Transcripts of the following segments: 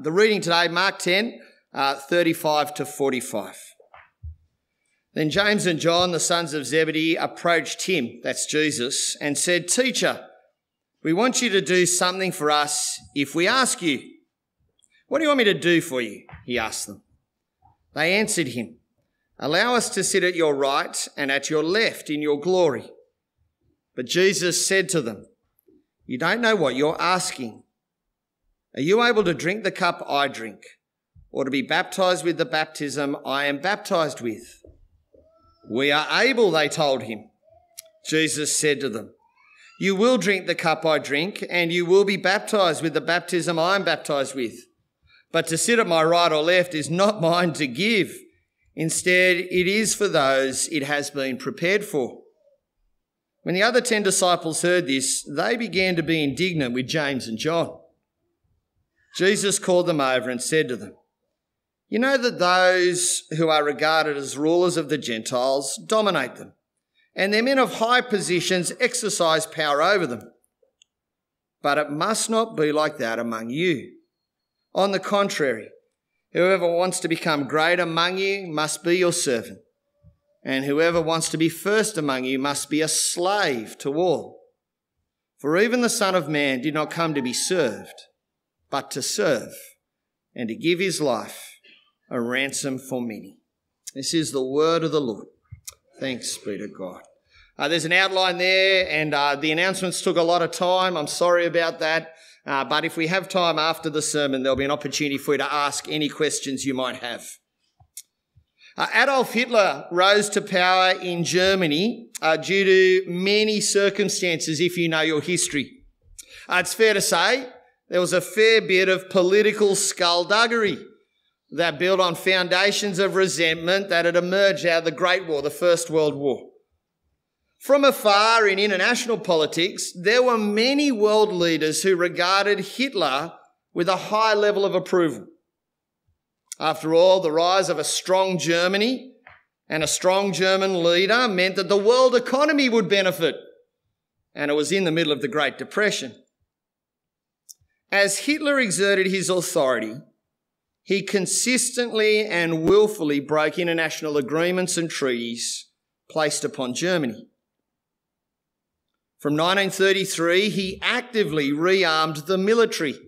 the reading today, Mark 10, uh, 35 to 45. Then James and John, the sons of Zebedee, approached him, that's Jesus, and said, Teacher, we want you to do something for us if we ask you. What do you want me to do for you? He asked them. They answered him, Allow us to sit at your right and at your left in your glory. But Jesus said to them, You don't know what you're asking. Are you able to drink the cup I drink, or to be baptized with the baptism I am baptized with? We are able, they told him. Jesus said to them, You will drink the cup I drink, and you will be baptized with the baptism I am baptized with. But to sit at my right or left is not mine to give. Instead, it is for those it has been prepared for. When the other ten disciples heard this, they began to be indignant with James and John. Jesus called them over and said to them, You know that those who are regarded as rulers of the Gentiles dominate them, and their men of high positions exercise power over them. But it must not be like that among you. On the contrary, whoever wants to become great among you must be your servant, and whoever wants to be first among you must be a slave to all. For even the Son of Man did not come to be served but to serve and to give his life a ransom for many. This is the word of the Lord. Thanks be to God. Uh, there's an outline there, and uh, the announcements took a lot of time. I'm sorry about that. Uh, but if we have time after the sermon, there'll be an opportunity for you to ask any questions you might have. Uh, Adolf Hitler rose to power in Germany uh, due to many circumstances, if you know your history. Uh, it's fair to say there was a fair bit of political skullduggery that built on foundations of resentment that had emerged out of the Great War, the First World War. From afar in international politics, there were many world leaders who regarded Hitler with a high level of approval. After all, the rise of a strong Germany and a strong German leader meant that the world economy would benefit. And it was in the middle of the Great Depression. As Hitler exerted his authority, he consistently and willfully broke international agreements and treaties placed upon Germany. From 1933, he actively rearmed the military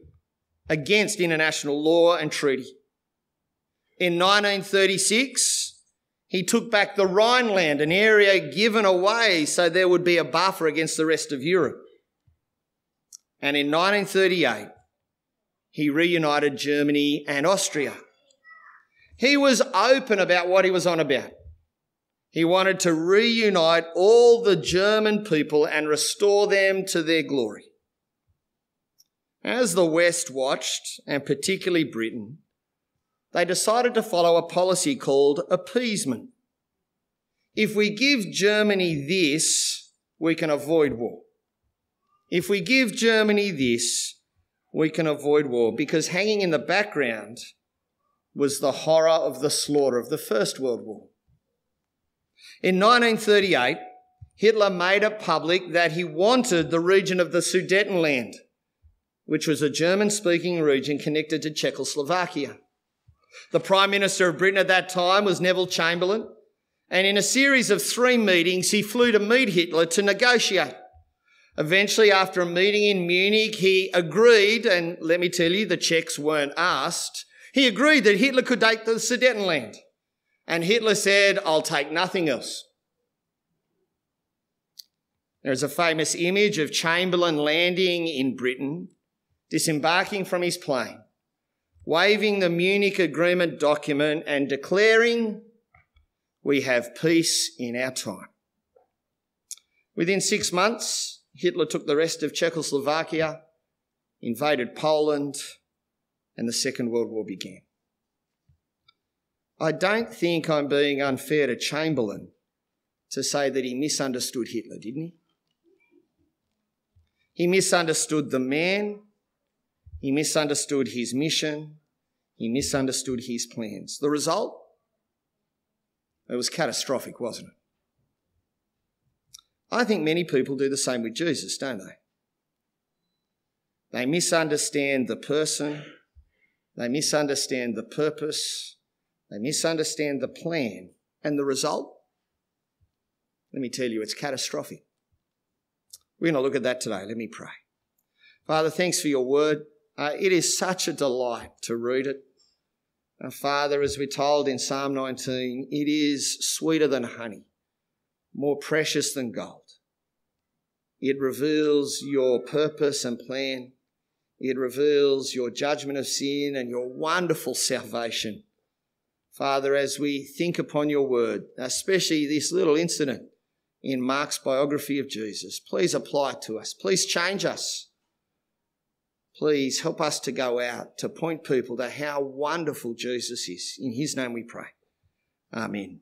against international law and treaty. In 1936, he took back the Rhineland, an area given away so there would be a buffer against the rest of Europe. And in 1938, he reunited Germany and Austria. He was open about what he was on about. He wanted to reunite all the German people and restore them to their glory. As the West watched, and particularly Britain, they decided to follow a policy called appeasement. If we give Germany this, we can avoid war. If we give Germany this, we can avoid war because hanging in the background was the horror of the slaughter of the First World War. In 1938, Hitler made it public that he wanted the region of the Sudetenland, which was a German speaking region connected to Czechoslovakia. The Prime Minister of Britain at that time was Neville Chamberlain, and in a series of three meetings, he flew to meet Hitler to negotiate. Eventually, after a meeting in Munich, he agreed, and let me tell you, the Czechs weren't asked, he agreed that Hitler could take the Sudetenland. And Hitler said, I'll take nothing else. There's a famous image of Chamberlain landing in Britain, disembarking from his plane, waving the Munich Agreement document and declaring, We have peace in our time. Within six months, Hitler took the rest of Czechoslovakia, invaded Poland, and the Second World War began. I don't think I'm being unfair to Chamberlain to say that he misunderstood Hitler, didn't he? He misunderstood the man, he misunderstood his mission, he misunderstood his plans. The result? It was catastrophic, wasn't it? I think many people do the same with Jesus, don't they? They misunderstand the person, They misunderstand the purpose. They misunderstand the plan. And the result? Let me tell you, it's catastrophic. We're going to look at that today. Let me pray. Father, thanks for your word. Uh, it is such a delight to read it. Uh, Father, as we're told in Psalm 19, it is sweeter than honey, more precious than gold. It reveals your purpose and plan. It reveals your judgment of sin and your wonderful salvation. Father, as we think upon your word, especially this little incident in Mark's biography of Jesus, please apply it to us. Please change us. Please help us to go out to point people to how wonderful Jesus is. In his name we pray. Amen.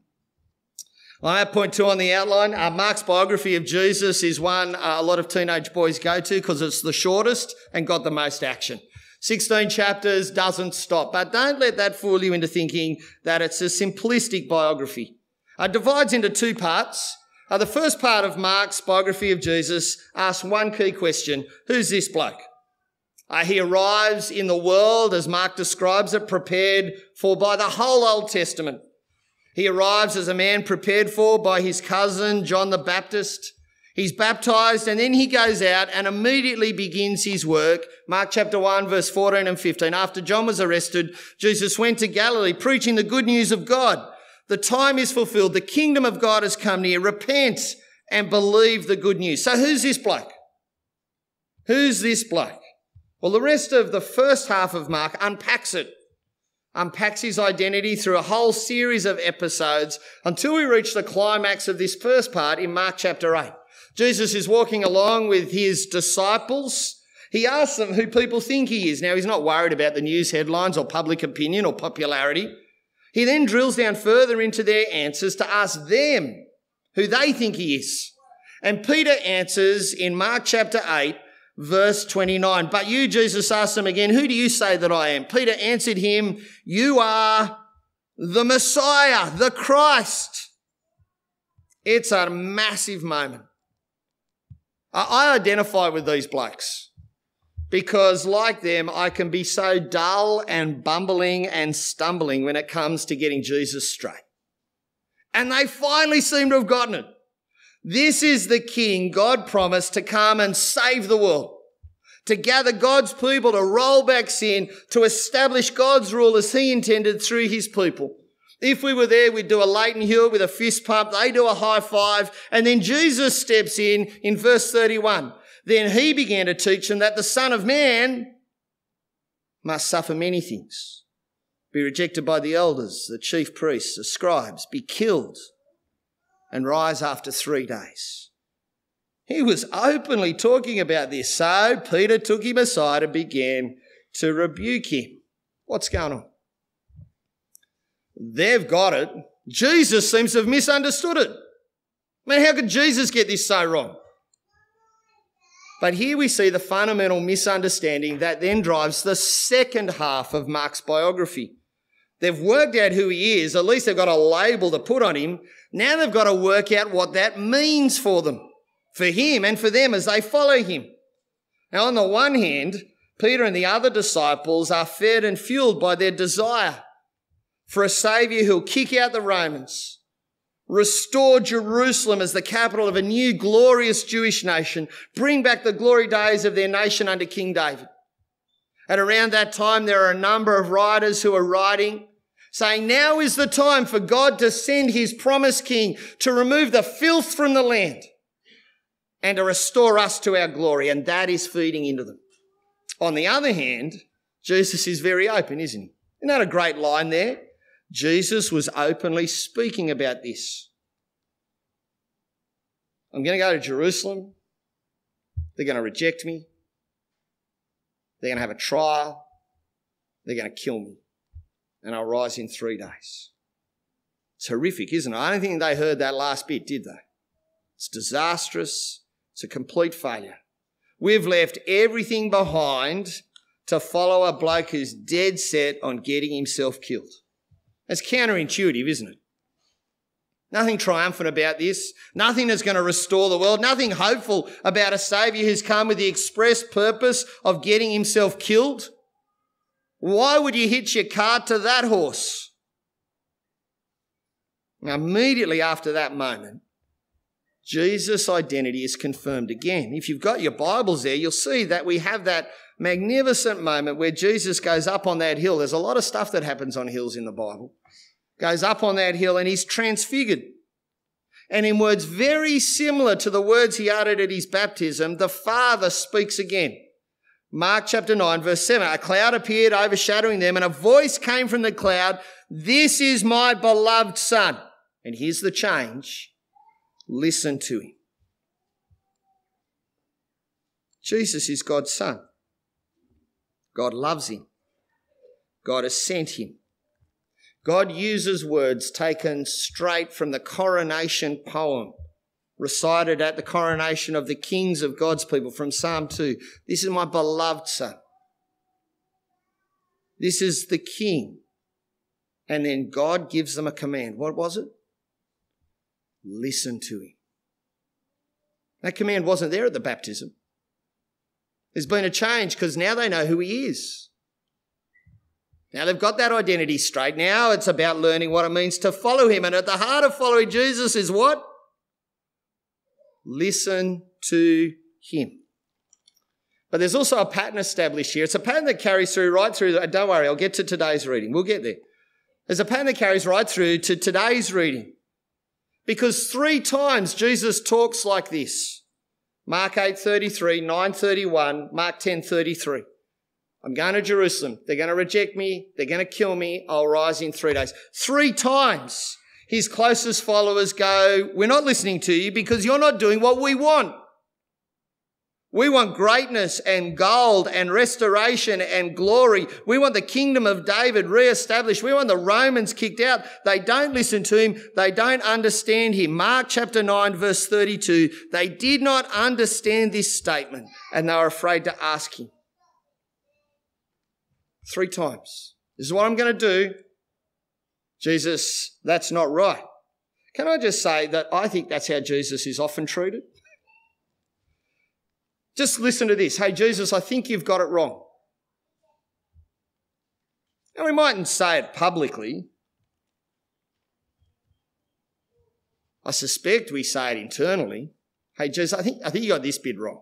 I have point two on the outline. Uh, Mark's biography of Jesus is one uh, a lot of teenage boys go to because it's the shortest and got the most action. 16 chapters doesn't stop, but don't let that fool you into thinking that it's a simplistic biography. Uh, it divides into two parts. Uh, the first part of Mark's biography of Jesus asks one key question. Who's this bloke? Uh, he arrives in the world, as Mark describes it, prepared for by the whole Old Testament. He arrives as a man prepared for by his cousin, John the Baptist. He's baptized and then he goes out and immediately begins his work. Mark chapter 1 verse 14 and 15. After John was arrested, Jesus went to Galilee preaching the good news of God. The time is fulfilled. The kingdom of God has come near. Repent and believe the good news. So who's this bloke? Who's this bloke? Well, the rest of the first half of Mark unpacks it unpacks his identity through a whole series of episodes until we reach the climax of this first part in Mark chapter 8. Jesus is walking along with his disciples. He asks them who people think he is. Now, he's not worried about the news headlines or public opinion or popularity. He then drills down further into their answers to ask them who they think he is. And Peter answers in Mark chapter 8 verse 29. But you, Jesus asked them again, who do you say that I am? Peter answered him, you are the Messiah, the Christ. It's a massive moment. I identify with these blokes because like them, I can be so dull and bumbling and stumbling when it comes to getting Jesus straight. And they finally seem to have gotten it. This is the king God promised to come and save the world, to gather God's people, to roll back sin, to establish God's rule as he intended through his people. If we were there, we'd do a Lleyton Hewitt with a fist pump. They do a high five. And then Jesus steps in in verse 31. Then he began to teach them that the son of man must suffer many things, be rejected by the elders, the chief priests, the scribes, be killed and rise after three days. He was openly talking about this. So Peter took him aside and began to rebuke him. What's going on? They've got it. Jesus seems to have misunderstood it. I mean, how could Jesus get this so wrong? But here we see the fundamental misunderstanding that then drives the second half of Mark's biography. They've worked out who he is, at least they've got a label to put on him, now they've got to work out what that means for them, for him and for them as they follow him. Now, on the one hand, Peter and the other disciples are fed and fueled by their desire for a savior who'll kick out the Romans, restore Jerusalem as the capital of a new glorious Jewish nation, bring back the glory days of their nation under King David. At around that time, there are a number of writers who are writing saying now is the time for God to send his promised king to remove the filth from the land and to restore us to our glory. And that is feeding into them. On the other hand, Jesus is very open, isn't he? Isn't that a great line there? Jesus was openly speaking about this. I'm going to go to Jerusalem. They're going to reject me. They're going to have a trial. They're going to kill me and I'll rise in three days. It's horrific, isn't it? I don't think they heard that last bit, did they? It's disastrous. It's a complete failure. We've left everything behind to follow a bloke who's dead set on getting himself killed. It's counterintuitive, isn't it? Nothing triumphant about this. Nothing that's going to restore the world. Nothing hopeful about a saviour who's come with the express purpose of getting himself killed. Why would you hitch your cart to that horse? Now, immediately after that moment, Jesus' identity is confirmed again. If you've got your Bibles there, you'll see that we have that magnificent moment where Jesus goes up on that hill. There's a lot of stuff that happens on hills in the Bible. Goes up on that hill and he's transfigured. And in words very similar to the words he uttered at his baptism, the Father speaks again. Mark chapter 9, verse 7. A cloud appeared overshadowing them, and a voice came from the cloud This is my beloved Son. And here's the change listen to him. Jesus is God's Son. God loves him. God has sent him. God uses words taken straight from the coronation poem recited at the coronation of the kings of God's people from Psalm 2. This is my beloved son. This is the king. And then God gives them a command. What was it? Listen to him. That command wasn't there at the baptism. There's been a change because now they know who he is. Now they've got that identity straight. Now it's about learning what it means to follow him. And at the heart of following Jesus is what? Listen to him. But there's also a pattern established here. It's a pattern that carries through right through. Don't worry, I'll get to today's reading. We'll get there. There's a pattern that carries right through to today's reading. Because three times Jesus talks like this. Mark 8:33, 9:31, Mark 10:33. I'm going to Jerusalem. They're going to reject me. They're going to kill me. I'll rise in three days. Three times his closest followers go, We're not listening to you because you're not doing what we want. We want greatness and gold and restoration and glory. We want the kingdom of David re-established. We want the Romans kicked out. They don't listen to him. They don't understand him. Mark chapter 9 verse 32. They did not understand this statement and they were afraid to ask him. Three times. This is what I'm going to do. Jesus, that's not right. Can I just say that I think that's how Jesus is often treated? Just listen to this. Hey, Jesus, I think you've got it wrong. And we mightn't say it publicly. I suspect we say it internally. Hey, Jesus, I think, I think you got this bit wrong.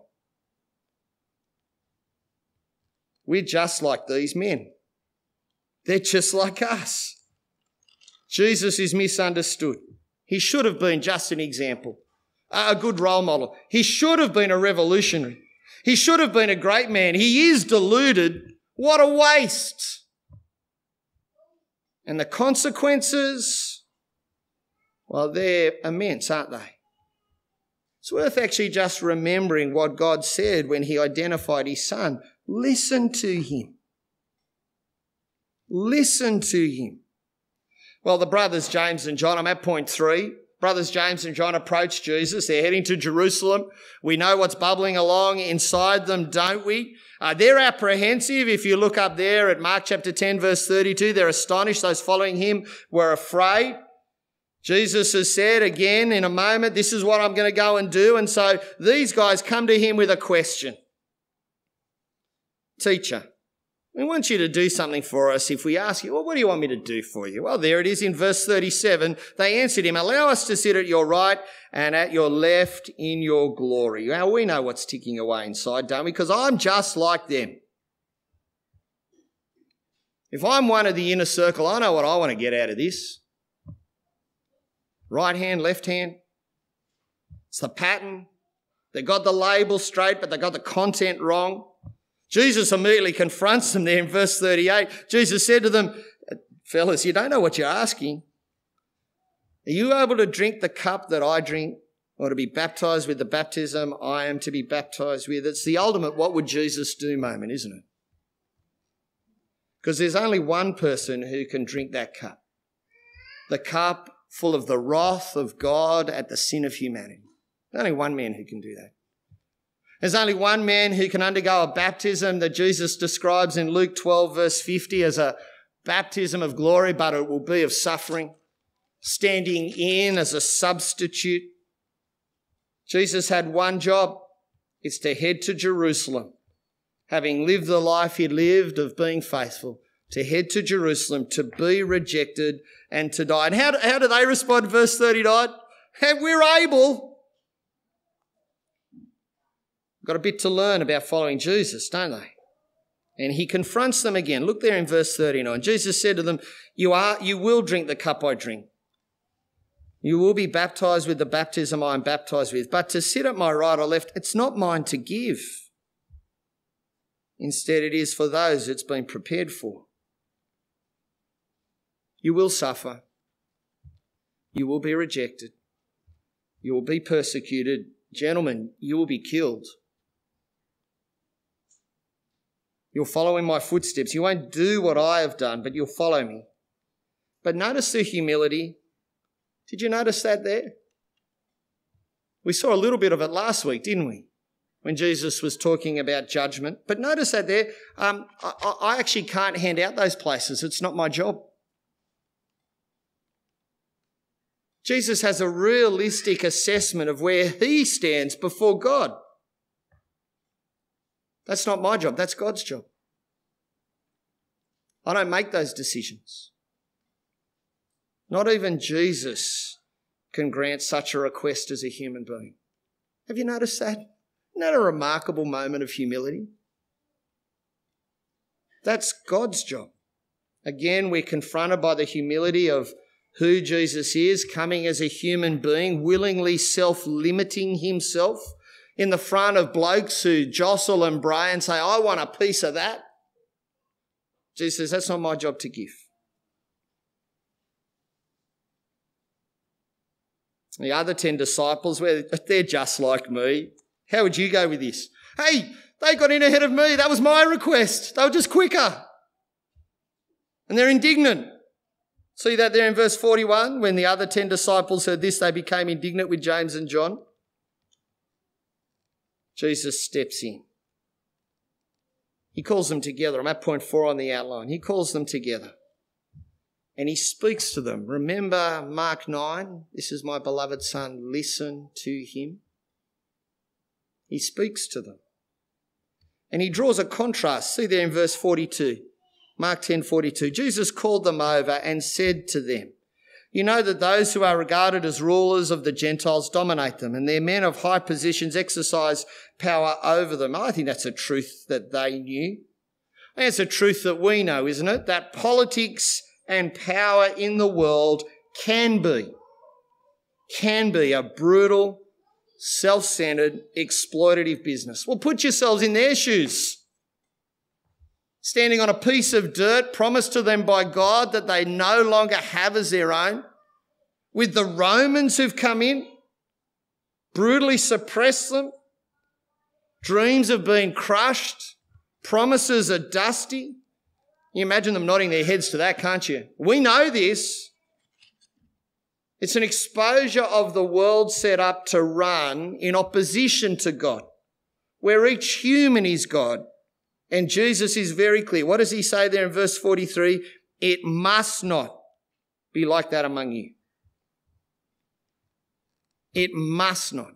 We're just like these men. They're just like us. Jesus is misunderstood. He should have been just an example, a good role model. He should have been a revolutionary. He should have been a great man. He is deluded. What a waste. And the consequences, well, they're immense, aren't they? It's worth actually just remembering what God said when He identified His Son. Listen to him. Listen to him. Well, the brothers James and John, I'm at point three. Brothers James and John approach Jesus. They're heading to Jerusalem. We know what's bubbling along inside them, don't we? Uh, they're apprehensive. If you look up there at Mark chapter 10, verse 32, they're astonished. Those following him were afraid. Jesus has said again in a moment, this is what I'm going to go and do. And so these guys come to him with a question. Teacher, we want you to do something for us. If we ask you, well, what do you want me to do for you? Well, there it is in verse 37. They answered him, allow us to sit at your right and at your left in your glory. Now we know what's ticking away inside, don't we? Because I'm just like them. If I'm one of the inner circle, I know what I want to get out of this. Right hand, left hand. It's the pattern. They got the label straight, but they got the content wrong. Jesus immediately confronts them there in verse 38. Jesus said to them, Fellas, you don't know what you're asking. Are you able to drink the cup that I drink or to be baptized with the baptism I am to be baptized with? It's the ultimate what would Jesus do moment, isn't it? Because there's only one person who can drink that cup the cup full of the wrath of God at the sin of humanity. Only one man who can do that. There's only one man who can undergo a baptism that Jesus describes in Luke 12, verse 50, as a baptism of glory, but it will be of suffering, standing in as a substitute. Jesus had one job it's to head to Jerusalem, having lived the life he lived of being faithful, to head to Jerusalem to be rejected and to die. And how, how do they respond? Verse 39 And We're able. Got a bit to learn about following Jesus, don't they? And he confronts them again. Look there in verse 39. Jesus said to them, You are, you will drink the cup I drink. You will be baptized with the baptism I am baptized with. But to sit at my right or left, it's not mine to give. Instead, it is for those it's been prepared for. You will suffer. You will be rejected. You will be persecuted. Gentlemen, you will be killed. You'll follow in my footsteps. You won't do what I have done, but you'll follow me. But notice the humility. Did you notice that there? We saw a little bit of it last week, didn't we? When Jesus was talking about judgment. But notice that there. Um, I, I actually can't hand out those places. It's not my job. Jesus has a realistic assessment of where he stands before God. That's not my job, that's God's job. I don't make those decisions. Not even Jesus can grant such a request as a human being. Have you noticed that? Isn't that a remarkable moment of humility? That's God's job. Again, we're confronted by the humility of who Jesus is, coming as a human being, willingly self limiting himself in the front of blokes who jostle and bray and say, I want a piece of that. Jesus says, That's not my job to give. The other 10 disciples, they're just like me. How would you go with this? Hey, they got in ahead of me. That was my request. They were just quicker. And they're indignant. See that there in verse 41? When the other 10 disciples heard this, they became indignant with James and John. Jesus steps in. He calls them together. I'm at point four on the outline. He calls them together and he speaks to them. Remember Mark 9? This is my beloved son. Listen to him. He speaks to them. And he draws a contrast. See there in verse 42. Mark 10 42. Jesus called them over and said to them, you know that those who are regarded as rulers of the Gentiles dominate them, and their men of high positions exercise power over them. I think that's a truth that they knew. And it's a truth that we know, isn't it? That politics and power in the world can be, can be a brutal, self-centered, exploitative business. Well, put yourselves in their shoes standing on a piece of dirt promised to them by God that they no longer have as their own, with the Romans who've come in, brutally suppressed them, dreams have been crushed, promises are dusty. You imagine them nodding their heads to that, can't you? We know this. It's an exposure of the world set up to run in opposition to God, where each human is God and Jesus is very clear. What does he say there in verse 43? It must not be like that among you. It must not.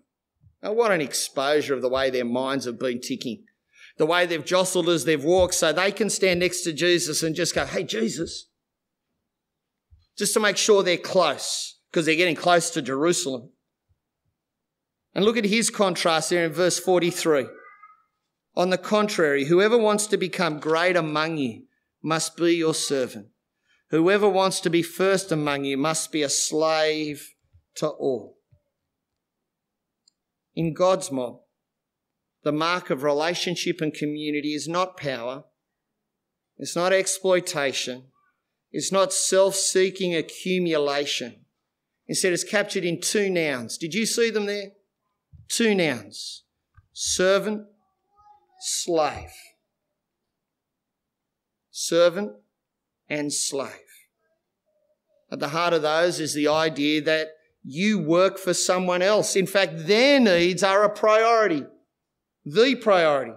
Now, what an exposure of the way their minds have been ticking. The way they've jostled as they've walked so they can stand next to Jesus and just go, Hey, Jesus. Just to make sure they're close because they're getting close to Jerusalem. And look at his contrast there in verse 43. On the contrary, whoever wants to become great among you must be your servant. Whoever wants to be first among you must be a slave to all. In God's mob, the mark of relationship and community is not power, it's not exploitation, it's not self seeking accumulation. Instead, it's captured in two nouns. Did you see them there? Two nouns servant slave. Servant and slave. At the heart of those is the idea that you work for someone else. In fact, their needs are a priority, the priority.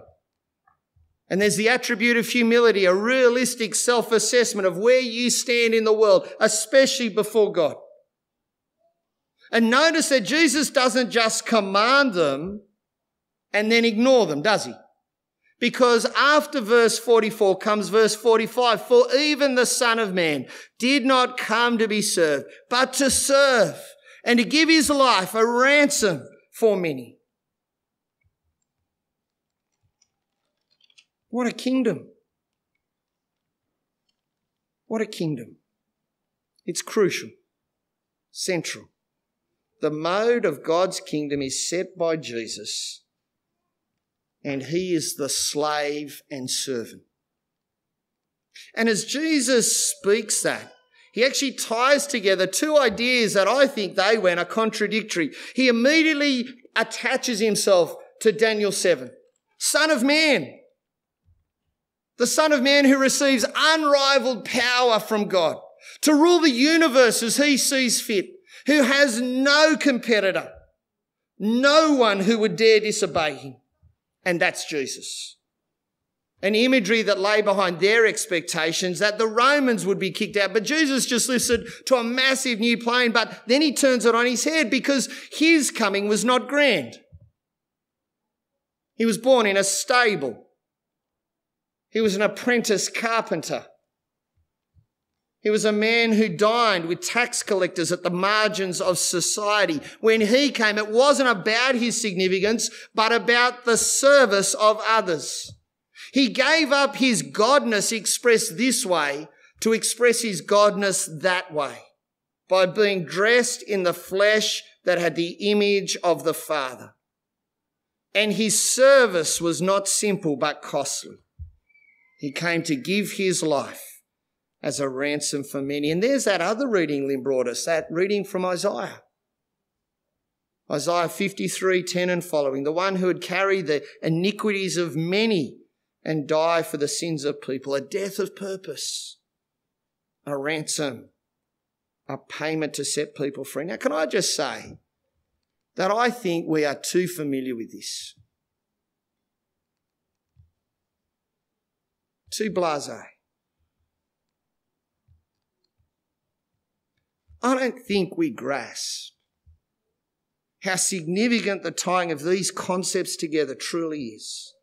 And there's the attribute of humility, a realistic self assessment of where you stand in the world, especially before God. And notice that Jesus doesn't just command them and then ignore them, does he? Because after verse 44 comes verse 45. For even the Son of Man did not come to be served, but to serve and to give his life a ransom for many. What a kingdom. What a kingdom. It's crucial, central. The mode of God's kingdom is set by Jesus and he is the slave and servant. And as Jesus speaks that, he actually ties together two ideas that I think they went are contradictory. He immediately attaches himself to Daniel 7. Son of man. The Son of Man who receives unrivaled power from God to rule the universe as he sees fit, who has no competitor, no one who would dare disobey him and that's Jesus. An imagery that lay behind their expectations that the Romans would be kicked out, but Jesus just lifted to a massive new plane, but then he turns it on his head because his coming was not grand. He was born in a stable. He was an apprentice carpenter. He was a man who dined with tax collectors at the margins of society. When he came, it wasn't about his significance, but about the service of others. He gave up his godness expressed this way to express his godness that way by being dressed in the flesh that had the image of the Father. And his service was not simple but costly. He came to give his life as a ransom for many. And there's that other reading Lynn brought us, that reading from Isaiah. Isaiah 53, 10 and following, the one who would carry the iniquities of many and die for the sins of people, a death of purpose, a ransom, a payment to set people free. Now, can I just say that I think we are too familiar with this? Too blase. I don't think we grasp how significant the tying of these concepts together truly is.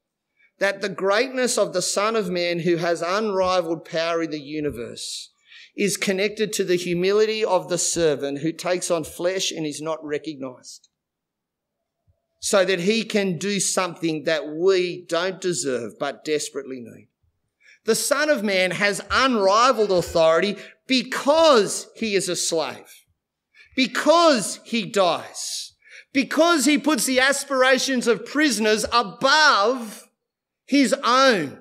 That the greatness of the Son of Man who has unrivaled power in the universe is connected to the humility of the servant who takes on flesh and is not recognized. So that he can do something that we don't deserve but desperately need. The Son of Man has unrivaled authority because he is a slave, because he dies, because he puts the aspirations of prisoners above his own.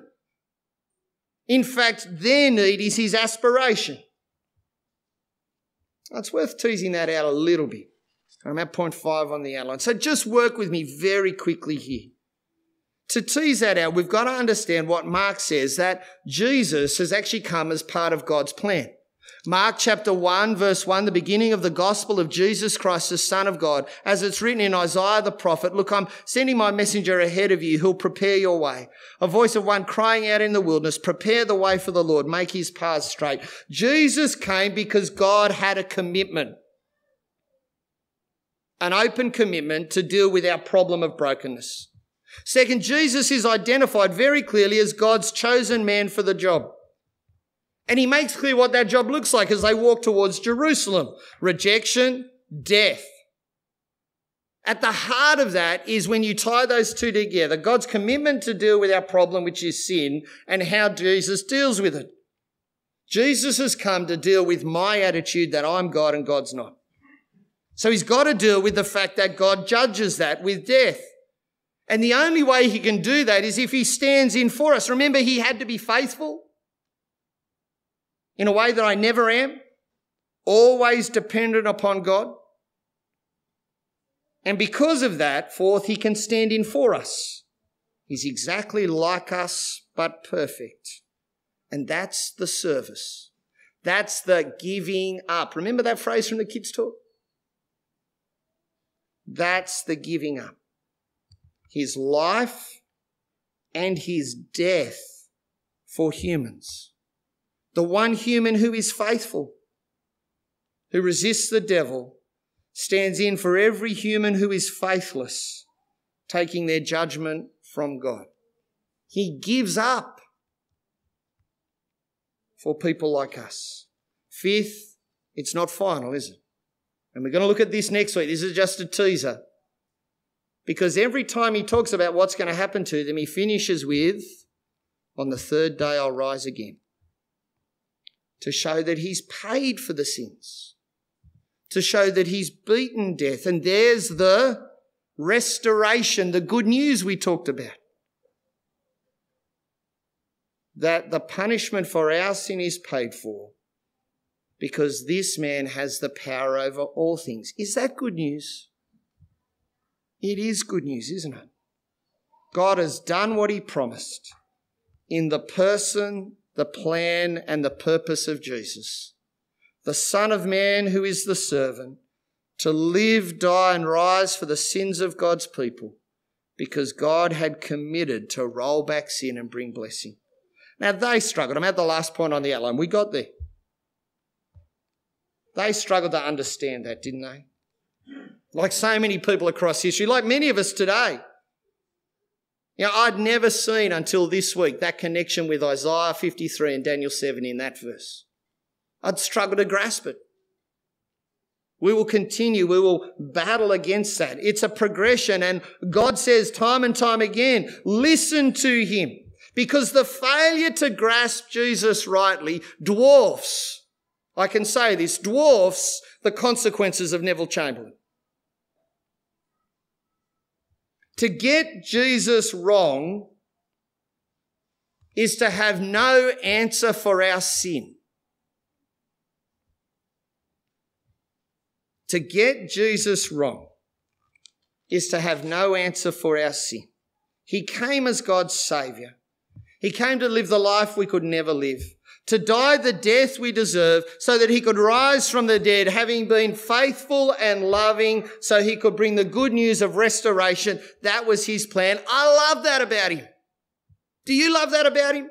In fact, their need is his aspiration. It's worth teasing that out a little bit. I'm at point five on the outline. So just work with me very quickly here. To tease that out, we've got to understand what Mark says that Jesus has actually come as part of God's plan. Mark chapter 1 verse 1, the beginning of the gospel of Jesus Christ, the Son of God. As it's written in Isaiah the prophet, look, I'm sending my messenger ahead of you who'll prepare your way. A voice of one crying out in the wilderness, prepare the way for the Lord, make his paths straight. Jesus came because God had a commitment. An open commitment to deal with our problem of brokenness. Second, Jesus is identified very clearly as God's chosen man for the job. And he makes clear what that job looks like as they walk towards Jerusalem. Rejection, death. At the heart of that is when you tie those two together, God's commitment to deal with our problem, which is sin, and how Jesus deals with it. Jesus has come to deal with my attitude that I'm God and God's not. So he's got to deal with the fact that God judges that with death. And the only way he can do that is if he stands in for us. Remember, he had to be faithful in a way that I never am, always dependent upon God. And because of that, fourth, he can stand in for us. He's exactly like us, but perfect. And that's the service. That's the giving up. Remember that phrase from the kids' talk? That's the giving up his life and his death for humans. The one human who is faithful, who resists the devil, stands in for every human who is faithless, taking their judgment from God. He gives up for people like us. Fifth, it's not final, is it? And we're going to look at this next week. This is just a teaser. Because every time he talks about what's going to happen to them, he finishes with, On the third day I'll rise again. To show that he's paid for the sins. To show that he's beaten death. And there's the restoration, the good news we talked about. That the punishment for our sin is paid for because this man has the power over all things. Is that good news? It is good news, isn't it? God has done what he promised in the person, the plan, and the purpose of Jesus, the Son of Man who is the servant, to live, die, and rise for the sins of God's people because God had committed to roll back sin and bring blessing. Now, they struggled. I'm at the last point on the outline. We got there. They struggled to understand that, didn't they? like so many people across history, like many of us today. Know, I'd never seen until this week that connection with Isaiah 53 and Daniel 7 in that verse. I'd struggled to grasp it. We will continue. We will battle against that. It's a progression. And God says time and time again, listen to him because the failure to grasp Jesus rightly dwarfs, I can say this, dwarfs the consequences of Neville Chamberlain. To get Jesus wrong is to have no answer for our sin. To get Jesus wrong is to have no answer for our sin. He came as God's Saviour. He came to live the life we could never live to die the death we deserve so that he could rise from the dead, having been faithful and loving, so he could bring the good news of restoration. That was his plan. I love that about him. Do you love that about him?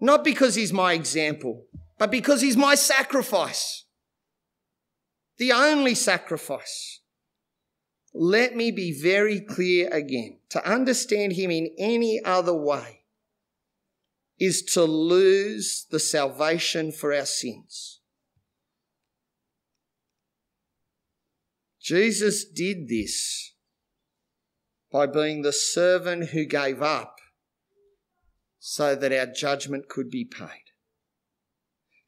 Not because he's my example, but because he's my sacrifice. The only sacrifice. Let me be very clear again. To understand him in any other way is to lose the salvation for our sins. Jesus did this by being the servant who gave up so that our judgment could be paid.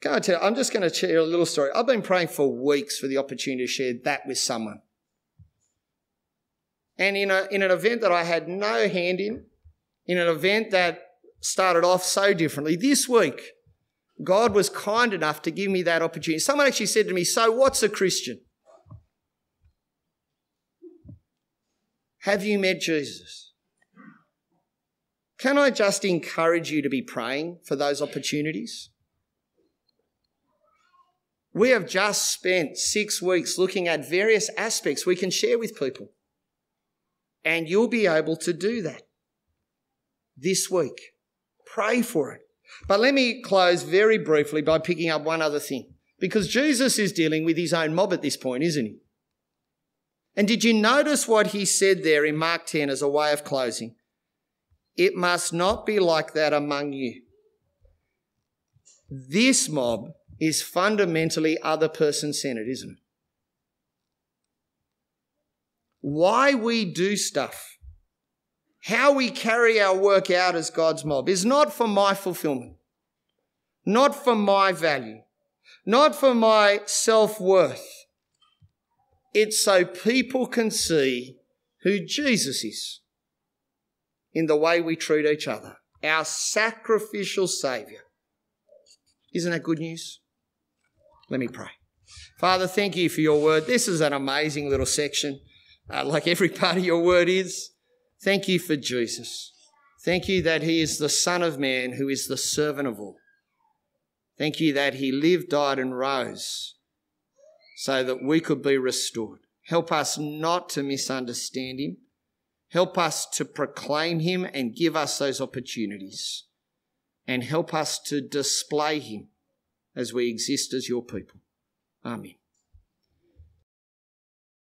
Can I tell you, I'm just going to share a little story. I've been praying for weeks for the opportunity to share that with someone. And in, a, in an event that I had no hand in, in an event that started off so differently. This week, God was kind enough to give me that opportunity. Someone actually said to me, So, what's a Christian? Have you met Jesus? Can I just encourage you to be praying for those opportunities? We have just spent six weeks looking at various aspects we can share with people. And you'll be able to do that this week. Pray for it. But let me close very briefly by picking up one other thing. Because Jesus is dealing with his own mob at this point, isn't he? And did you notice what he said there in Mark 10 as a way of closing? It must not be like that among you. This mob is fundamentally other person centered, isn't it? Why we do stuff how we carry our work out as God's mob is not for my fulfillment, not for my value, not for my self worth. It's so people can see who Jesus is in the way we treat each other, our sacrificial Saviour. Isn't that good news? Let me pray. Father, thank you for your word. This is an amazing little section, uh, like every part of your word is. Thank you for Jesus. Thank you that he is the Son of Man who is the servant of all. Thank you that he lived, died, and rose so that we could be restored. Help us not to misunderstand him. Help us to proclaim him and give us those opportunities. And help us to display him as we exist as your people. Amen.